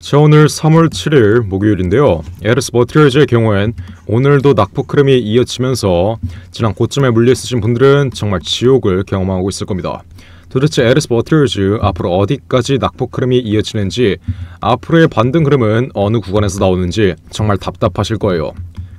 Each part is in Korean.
자 오늘 3월 7일 목요일인데요. LS 머트리얼즈의 경우엔 오늘도 낙폭 흐름이 이어지면서 지난 고점에 물려 있으신 분들은 정말 지옥을 경험하고 있을 겁니다. 도대체 LS 머트리얼즈 앞으로 어디까지 낙폭 흐름이 이어지는지 앞으로의 반등 흐름은 어느 구간에서 나오는지 정말 답답하실 거예요.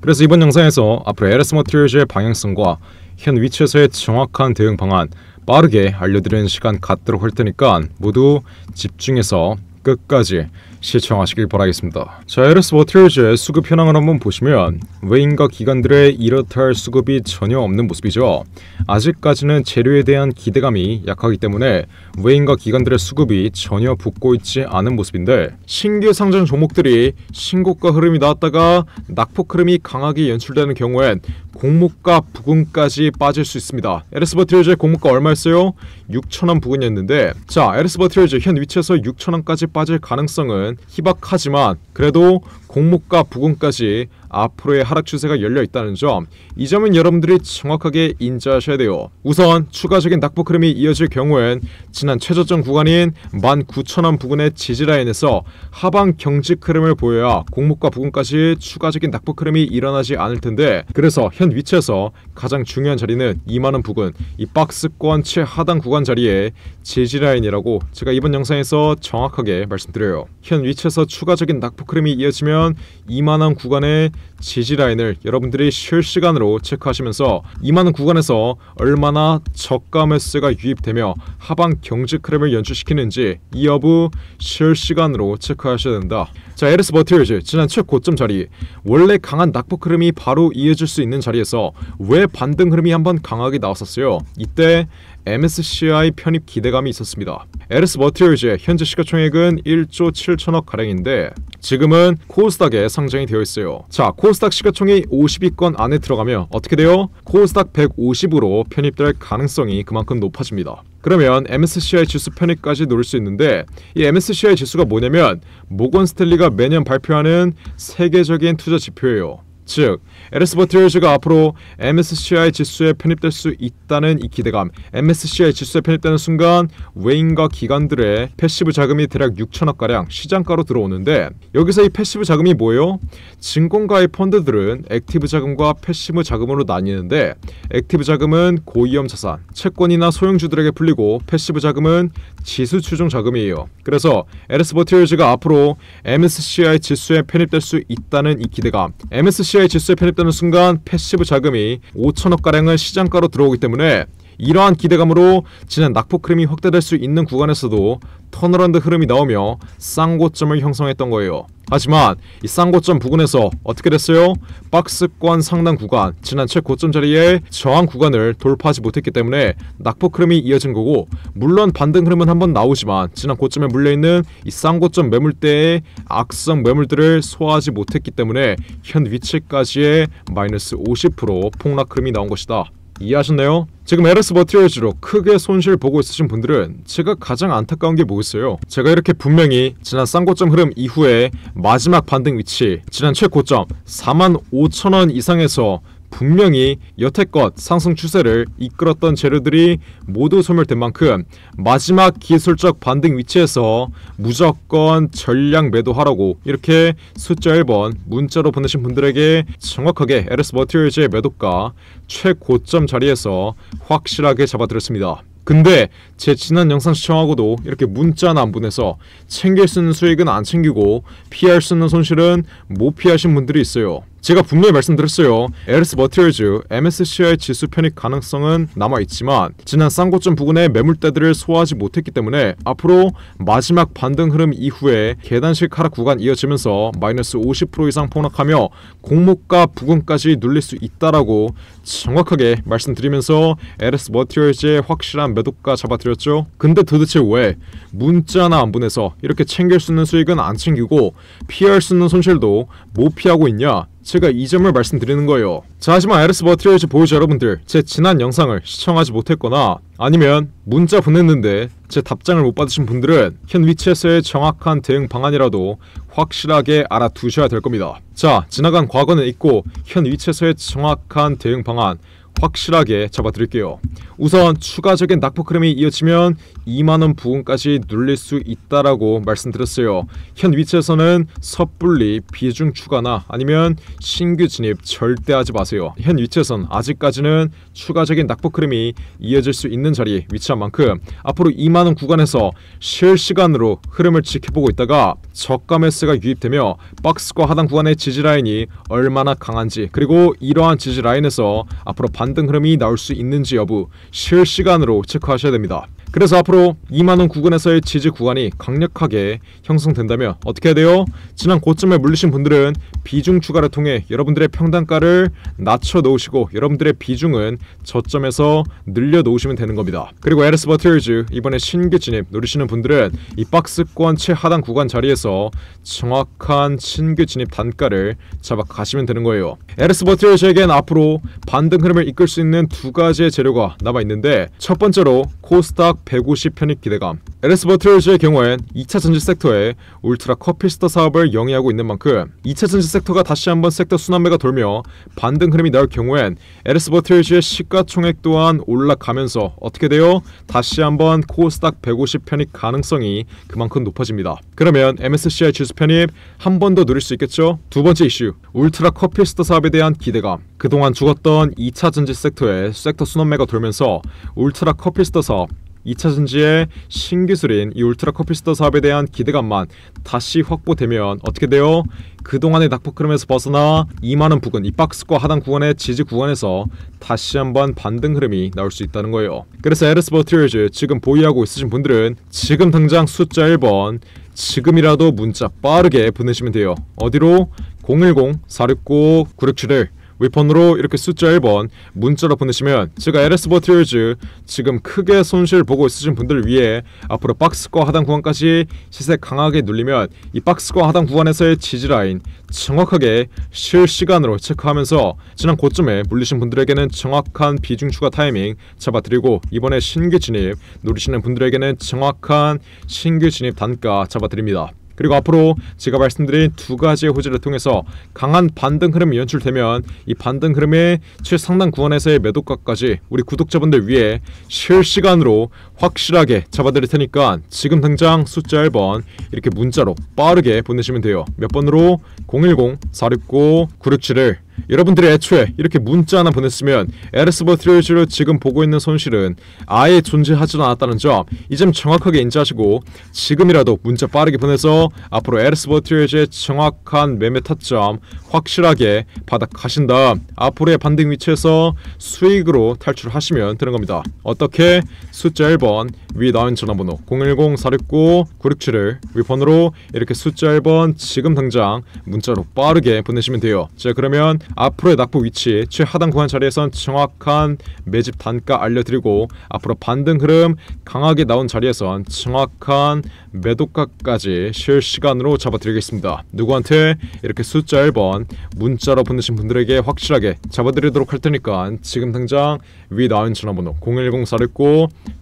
그래서 이번 영상에서 앞으로 LS 머트리얼즈의 방향성과 현 위치에서의 정확한 대응 방안 빠르게 알려드리는 시간 갖도록 할 테니까 모두 집중해서 끝까지 시청하시길 바라겠습니다. 자, 에르스 워터즈의 수급 현황을 한번 보시면 외인과 기관들의 이렇다 할 수급이 전혀 없는 모습이죠. 아직까지는 재료에 대한 기대감이 약하기 때문에 외인과 기관들의 수급이 전혀 붙고 있지 않은 모습인데 신규 상장 종목들이 신고가 흐름이 나왔다가 낙폭 흐름이 강하게 연출되는 경우엔 공모가 부근까지 빠질 수 있습니다. 에르스 버티얼즈의 공모가 얼마였어요? 6천원 부근이었는데 자 에르스 버티얼즈 현 위치에서 6천원까지 빠질 가능성은 희박하지만 그래도 공모가 부근까지 앞으로의 하락 추세가 열려 있다는 점, 이 점은 여러분들이 정확하게 인지하셔야 돼요. 우선 추가적인 낙폭 흐름이 이어질 경우엔 지난 최저점 구간인 19,000원 부근의 지지라인에서 하방 경직 흐름을 보여야 공모가 부근까지 추가적인 낙폭 흐름이 일어나지 않을 텐데 그래서 현 위치에서 가장 중요한 자리는 2만원 부근, 이 박스권 최하단 구간 자리에 지지라인이라고 제가 이번 영상에서 정확하게 말씀드려요. 현 위치에서 추가적인 낙폭 흐름이 이어지면 2만원 구간의 지지라인을 여러분들이 실시간으로 체크하시면서 2만원 구간에서 얼마나 저가 매스가 유입되며 하방 경직 흐름을 연출시키는지 이 여부 실시간으로 체크하셔야 된다. 자, 에르스 버티얼즈 지난 최고점 자리 원래 강한 낙폭 흐름이 바로 이어질 수 있는 자리에서 왜 반등 흐름이 한번 강하게 나왔었어요. 이때 MSCI 편입 기대감이 있었습니다. 에르스 머티얼즈의 현재 시가총액은 1조 7천억 가량인데 지금은 코스닥에 상장이 되어 있어요. 자, 코스닥 시가총액 50위권 안에 들어가면 어떻게 돼요? 코스닥 150으로 편입될 가능성이 그만큼 높아집니다. 그러면 MSCI 지수 편입까지 노릴 수 있는데 이 MSCI 지수가 뭐냐면 모건 스탠리가 매년 발표하는 세계적인 투자 지표예요. 즉 LS 머트리얼즈가 앞으로 MSCI 지수에 편입될 수 있다는 이 기대감 MSCI 지수에 편입되는 순간 외인과 기관들의 passive 자금이 대략 6천억가량 시장가로 들어오는데 여기서 이 passive 자금이 뭐예요? 증권가의 펀드들은 active 자금과 passive 자금으로 나뉘는데 active 자금은 고위험 자산, 채권이나 소형주들에게 풀리고 passive 자금은 지수 추종 자금이에요. 그래서 LS 머트리얼즈가 앞으로 MSCI 지수에 편입될 수 있다는 이 기대감 MSCI 지수에 편입되는 순간 passive 자금이 5천억 가량은 시장가로 들어오기 때문에 이러한 기대감으로 지난 낙폭 흐름이 확대될 수 있는 구간에서도 turnaround 흐름이 나오며 쌍고점을 형성했던 거예요. 하지만 이 쌍고점 부근에서 어떻게 됐어요? 박스권 상단 구간, 지난 최고점 자리에 저항 구간을 돌파하지 못했기 때문에 낙폭 흐름이 이어진 거고 물론 반등 흐름은 한번 나오지만 지난 고점에 물려있는 이 쌍고점 매물대의 악성 매물들을 소화하지 못했기 때문에 현 위치까지의 마이너스 50% 폭락 흐름이 나온 것이다. 이해하셨나요? 지금 에르스 버티얼즈로 크게 손실 보고 있으신 분들은 제가 가장 안타까운 게 뭐겠어요? 제가 이렇게 분명히 지난 쌍고점 흐름 이후에 마지막 반등 위치 지난 최고점 4만 5천원 이상에서 분명히 여태껏 상승 추세를 이끌었던 재료들이 모두 소멸된 만큼 마지막 기술적 반등 위치에서 무조건 전량 매도하라고 이렇게 숫자 1번 문자로 보내신 분들에게 정확하게 에르스 머티리얼즈의 매도가 최고점 자리에서 확실하게 잡아드렸습니다. 근데 제 지난 영상 시청하고도 이렇게 문자나 안 보내서 챙길 수 있는 수익은 안 챙기고 피할 수 있는 손실은 못 피하신 분들이 있어요. 제가 분명히 말씀드렸어요. 에르스 머티얼즈 MSCI 지수 편입 가능성은 남아 있지만 지난 쌍고점 부근의 매물대들을 소화하지 못했기 때문에 앞으로 마지막 반등 흐름 이후에 계단식 하락 구간 이어지면서 마이너스 50% 이상 폭락하며 공모가 부근까지 눌릴 수 있다라고 정확하게 말씀드리면서 에르스 머티얼즈의 확실한 매도가 잡아드렸죠. 근데 도대체 왜 문자나 안 보내서 이렇게 챙길 수 있는 수익은 안 챙기고 피할 수 있는 손실도 못 피하고 있냐? 제가 이 점을 말씀드리는 거예요. 자 하지만 아이러스 버티리즈 보유자 여러분들 제 지난 영상을 시청하지 못했거나 아니면 문자 보냈는데 제 답장을 못 받으신 분들은 현 위치에서의 정확한 대응 방안이라도 확실하게 알아두셔야 될 겁니다. 자 지나간 과거는 있고 현 위치에서의 정확한 대응 방안 확실하게 잡아드릴게요. 우선 추가적인 낙폭 흐름이 이어지면 2만원 부근까지 눌릴 수 있다라고 말씀드렸어요. 현 위치에서는 섣불리 비중 추가나 아니면 신규 진입 절대 하지 마세 요. 현 위치에선 아직까지는 추가적인 낙폭 흐름이 이어질 수 있는 자리에 위치한 만큼 앞으로 2만원 구간에서 실시간으로 흐름을 지켜보고 있다가 저가 매스가 유입되며 박스과 하단 구간의 지지 라인이 얼마나 강한지 그리고 이러한 지지 라인에서 앞으로 반등 흐름이 나올 수 있는지 여부 실시간으로 체크하셔야 됩니다. 그래서 앞으로 2만원 구간에서의 지지 구간이 강력하게 형성된다면 어떻게 해야 돼요? 지난 고점에 물리신 분들은 비중 추가를 통해 여러분들의 평단가를 낮춰 놓으시고 여러분들의 비중은 저점에서 늘려 놓으시면 되는 겁니다. 그리고 LS 머트리얼즈 이번에 신규 진입 노리시는 분들은 이 박스권 최하단 구간 자리에서 정확한 신규 진입 단가를 잡아 가시면 되는 거예요. LS 머트리얼즈에겐 앞으로 반등 흐름을 이끌 수 있는 두 가지의 재료가 남아 있는데 첫 번째로 코스닥 150 편입 기대감. LS 머트리얼즈의 경우엔 2차 전지 섹터에 ultra capacitor 사업을 영위하고 있는 만큼 2차 전지 섹터가 다시 한번 섹터 순환매가 돌며 반등 흐름이 나올 경우엔 LS 버트럴즈의 시가총액 또한 올라가면서 어떻게 돼요? 다시 한번 코스닥 150 편입 가능성이 그만큼 높아집니다. 그러면 MSCI 지수 편입 한 번 더 누릴 수 있겠죠? 두 번째 이슈 울트라 커피스터 사업에 대한 기대감. 그동안 죽었던 2차 전지 섹터에 섹터 순환매가 돌면서 울트라 커피스터 사업 2차 전지의 신기술인 이 울트라 커피스터 사업에 대한 기대감만 다시 확보되면 어떻게 돼요? 그동안의 낙폭 흐름에서 벗어나 2만원 부근 이 박스과 하단 구간의 지지 구간에서 다시 한번 반등 흐름이 나올 수 있다는 거예요. 그래서 에르스 버티얼즈 지금 보유하고 있으신 분들은 지금 당장 숫자 1번 지금이라도 문자 빠르게 보내시면 돼요. 어디로? 010-469-967을 위폰으로 이렇게 숫자 1번 문자로 보내시면 제가 LS 버티얼즈 지금 크게 손실 보고 있으신 분들을 위해 앞으로 박스과 하단 구간까지 시세 강하게 눌리면 이 박스과 하단 구간에서의 지지라인 정확하게 실시간으로 체크하면서 지난 고점에 물리신 분들에게는 정확한 비중 추가 타이밍 잡아드리고 이번에 신규 진입 노리시는 분들에게는 정확한 신규 진입 단가 잡아드립니다. 그리고 앞으로 제가 말씀드린 두 가지의 호재를 통해서 강한 반등 흐름이 연출되면 이 반등 흐름의 최상단 구간에서의 매도가까지 우리 구독자분들 위해 실시간으로 확실하게 잡아드릴 테니까 지금 당장 숫자 1번 이렇게 문자로 빠르게 보내시면 돼요. 몇 번으로 010-469-967을 여러분들이 애초에 이렇게 문자 하나 보냈으면 LS 머트리얼즈로 지금 보고 있는 손실은 아예 존재하지 않았다는 점 이 점 정확하게 인지하시고 지금이라도 문자 빠르게 보내서 앞으로 LS 머트리얼즈의 정확한 매매 타점 확실하게 받아 가신 다음 앞으로의 반등 위치에서 수익으로 탈출하시면 되는 겁니다. 어떻게 숫자 1번 위 나온 전화번호 010-469-967을 위번으로 이렇게 숫자 1번 지금 당장 문자로 빠르게 보내시면 돼요. 자 그러면 앞으로의 낙폭 위치 최하단 구간 자리에선 정확한 매집 단가 알려드리고 앞으로 반등 흐름 강하게 나온 자리에선 정확한 매도가까지 실시간으로 잡아드리겠습니다. 누구한테 이렇게 숫자 1번 문자로 보내신 분들에게 확실하게 잡아드리도록 할 테니까 지금 당장 위 나온 전화번호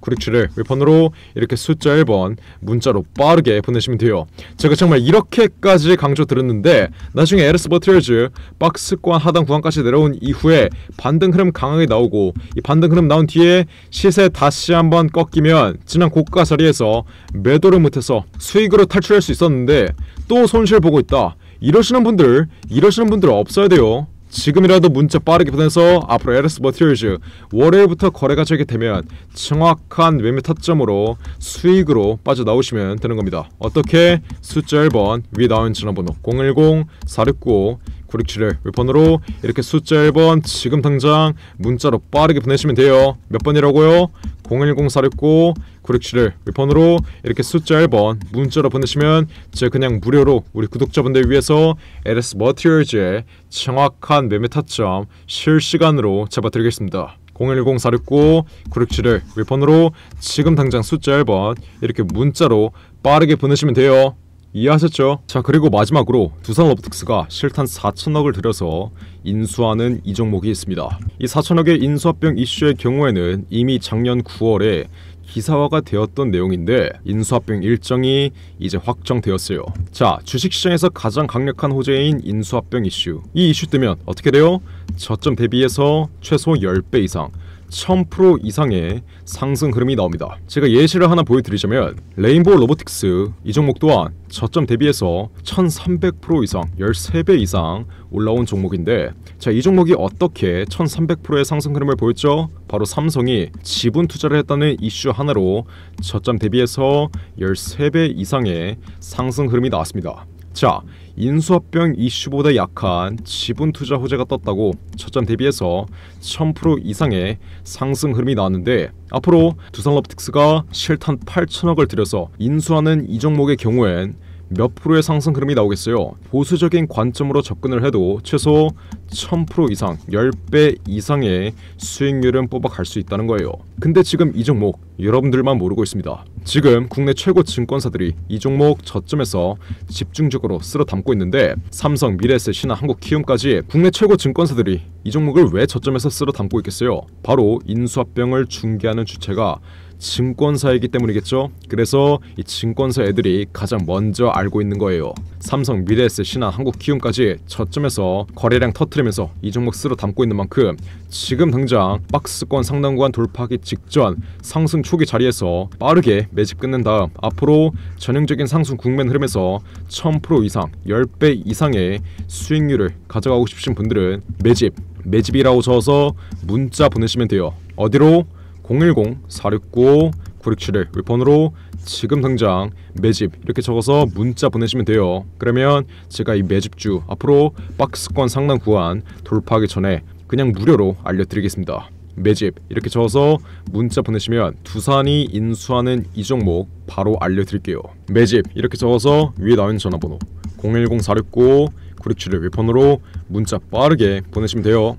010-469 967을 웹폰으로 이렇게 숫자 1번 문자로 빠르게 보내시면 돼요. 제가 정말 이렇게까지 강조 드렸는데 나중에 LS 머트리얼즈 박스권 하단 구간까지 내려온 이후에 반등 흐름 강하게 나오고 이 반등 흐름 나온 뒤에 시세 다시 한번 꺾이면 지난 고가 자리에서 매도를 못해서 수익으로 탈출할 수 있었는데 또 손실 보고 있다. 이러시는 분들 이러시는 분들 없어야 돼요. 지금이라도 문자 빠르게 보내서 앞으로 LS 머트리얼즈 월요일부터 거래가 되게 되면 정확한 매매 타점으로 수익으로 빠져나오시면 되는 겁니다. 어떻게? 숫자 1번 위에 나온 전화번호 010-469 967을 웹번으로 이렇게 숫자 1번 지금 당장 문자로 빠르게 보내시면 돼요. 몇 번이라고요? 010-469 967을 웹번으로 이렇게 숫자 1번 문자로 보내시면 제가 그냥 무료로 우리 구독자분들 위해서 LS 머티리얼즈의 정확한 매매 타점 실시간으로 잡아드리겠습니다. 010-469-967을 웹번으로 지금 당장 숫자 1번 이렇게 문자로 빠르게 보내시면 돼요. 이해하셨죠? 자 그리고 마지막으로 두산 로보틱스가 실탄 4천억을 들여서 인수하는 이 종목이 있습니다. 이 4천억의 인수합병 이슈의 경우에는 이미 작년 9월에 기사화가 되었던 내용인데 인수합병 일정이 이제 확정되었어요. 자, 주식시장에서 가장 강력한 호재인 인수합병 이슈. 이 이슈 뜨면 어떻게 돼요? 저점 대비해서 최소 10배 이상 1000% 이상의 상승 흐름이 나옵니다. 제가 예시를 하나 보여드리자면 레인보우 로보틱스 이 종목 또한 저점 대비해서 1300% 이상 13배 이상 올라온 종목인데 자 이 종목이 어떻게 1300%의 상승 흐름을 보였죠? 바로 삼성이 지분 투자를 했다는 이슈 하나로 저점 대비해서 13배 이상의 상승 흐름이 나왔습니다. 자, 인수합병 이슈보다 약한 지분 투자 호재가 떴다고 첫점 대비해서 1000% 이상의 상승 흐름이 나왔는데 앞으로 두산로보틱스가 실탄 8천억을 들여서 인수하는 이 종목의 경우엔 몇 프로의 상승 흐름이 나오겠어요? 보수적인 관점으로 접근을 해도 최소 1000% 이상, 10배 이상의 수익률은 뽑아갈 수 있다는 거예요. 근데 지금 이 종목 여러분들만 모르고 있습니다. 지금 국내 최고 증권사들이 이 종목 저점에서 집중적으로 쓸어 담고 있는데 삼성, 미래에셋, 신한, 한국 키움까지 국내 최고 증권사들이 이 종목을 왜 저점에서 쓸어 담고 있겠어요? 바로 인수합병을 중개하는 주체가 증권사이기 때문이겠죠. 그래서 이 증권사 애들이 가장 먼저 알고 있는 거예요. 삼성, 미래에셋, 신한, 한국키움까지 저점에서 거래량 터트리면서 이 종목 쓸어 담고 있는 만큼 지금 당장 박스권 상단 구간 돌파하기 직전 상승 초기 자리에서 빠르게 매집 끝낸 다음 앞으로 전형적인 상승 국면 흐름에서 1000% 이상 10배 이상의 수익률을 가져가고 싶으신 분들은 매집 매집이라고 적어서 문자 보내시면 돼요. 어디로? 010-469-9671 웹폰으로 지금 당장 매집 이렇게 적어서 문자 보내시면 돼요. 그러면 제가 이 매집주 앞으로 박스권 상단 구간 돌파하기 전에 그냥 무료로 알려드리겠습니다. 매집 이렇게 적어서 문자 보내시면 두산이 인수하는 이 종목 바로 알려드릴게요. 매집 이렇게 적어서 위에 나온 전화번호 010-469-9671 웹폰으로 문자 빠르게 보내시면 돼요.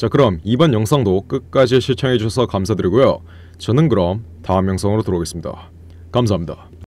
자 그럼 이번 영상도 끝까지 시청해 주셔서 감사드리고요. 저는 그럼 다음 영상으로 돌아오겠습니다. 감사합니다.